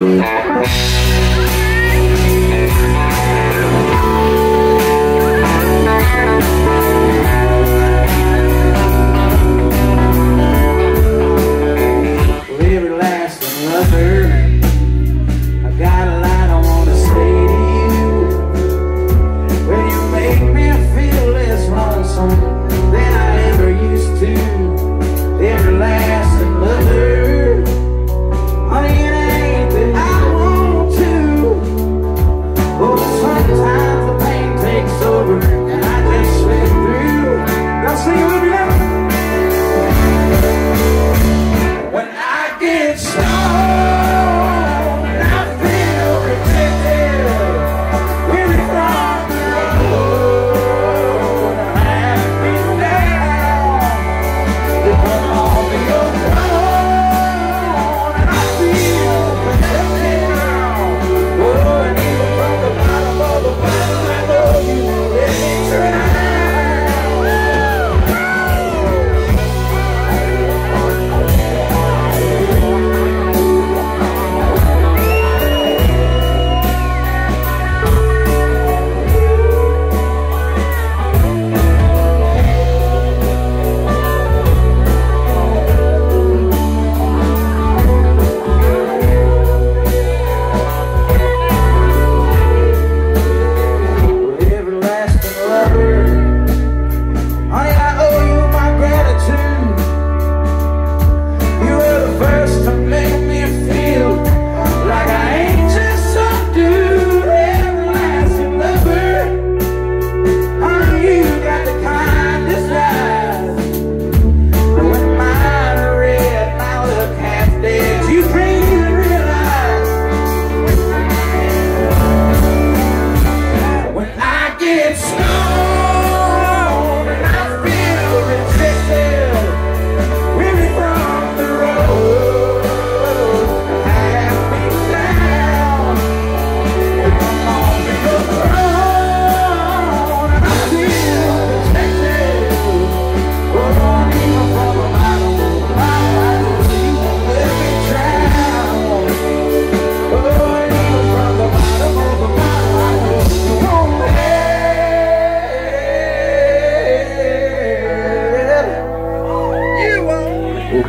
Thank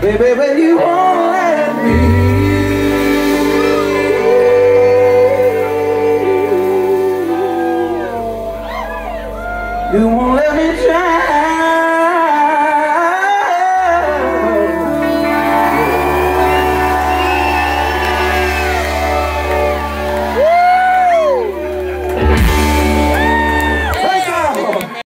Baby, but you won't let me. You won't let me try.